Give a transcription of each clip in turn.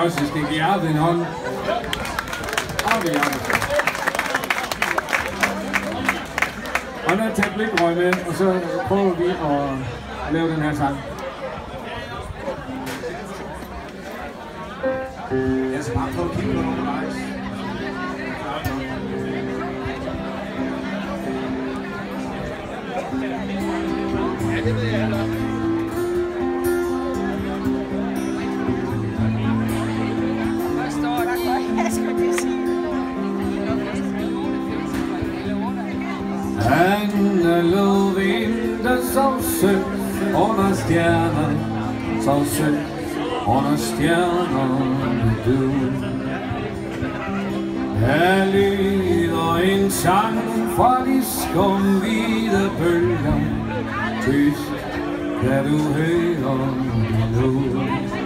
Også stikke hjertet i en hånd. Op i. Og nu tager blikrøg med, og så prøver vi at lave den her sang. Jeg skal bare prøve at kigge på nogle undervejs. Ja, det ved jeg vinter så under stjerner, så sødt under stjernerne du. Her lyder en sang fra de skumhvide bølger, tyst kan du høre nu.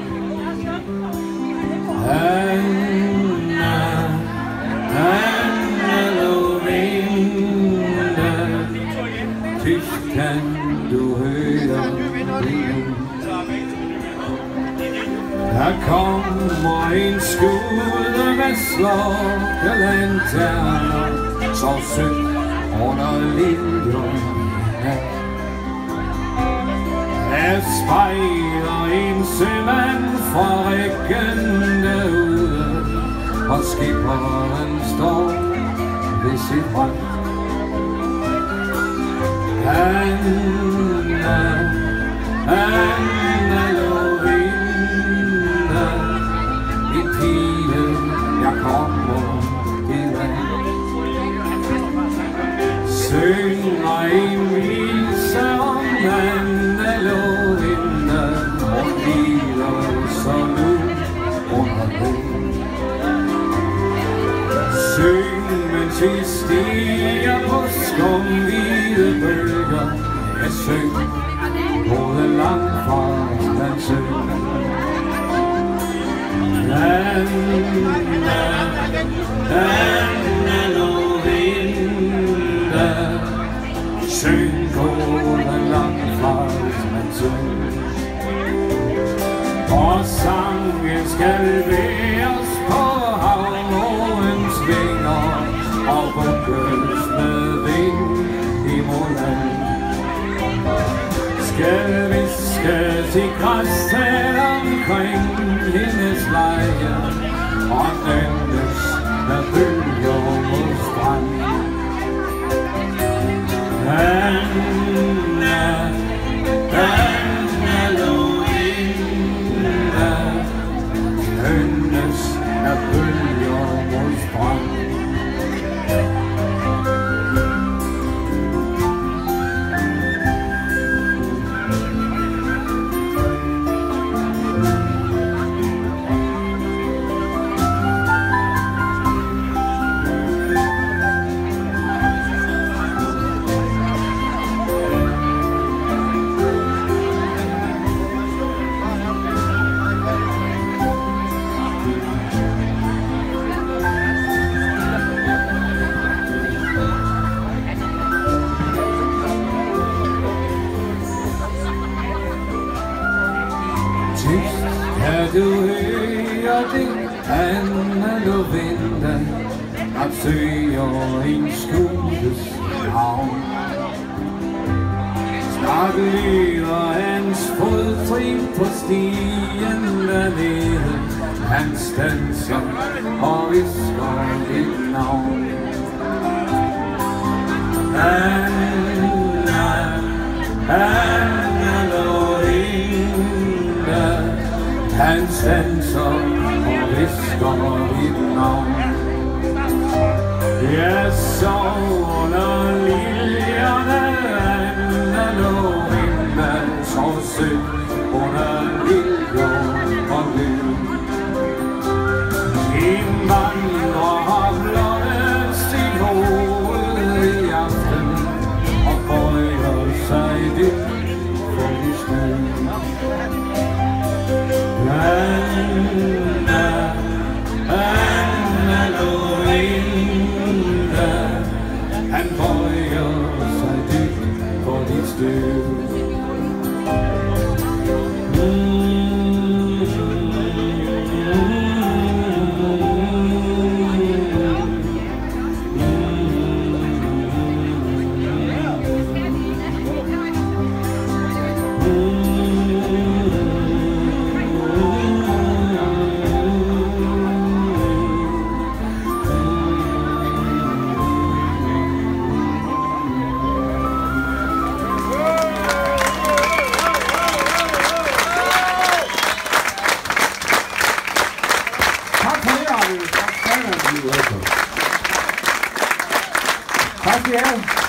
Der kommer en skude med slokke lanterner, så sødt under liljerne. Der spejler en sømand fra rækken derude, og skipperen står ved sit hånd. Han er, han er lovinde, en pige, jeg kommer i land. Synger en vise om Anne lovinde, og hviler så nu under den. Syng, mens vi stiger på skumhvide Anna Lovinde, syng både langt fra den. Og sangen skal væres på havmåens vinger og bukkes med vind i munden. Skal viskes i græsset omkring hendes leje og den hønnes af bølger mod strand. Tyst kan du høre det, Anna Lovinde, at søger en skudes navn. Snart lyder hans fodtrin på stien dernede, han stanser og visker et navn. Han standser og visker dit navn. Jeg sovner liljerne, Anna mand så sødt under liljer og lyn. En vandrer har blottet sit hoved i aften og bøjer sig dybt for de skyld. Welcome. Tak skal I have.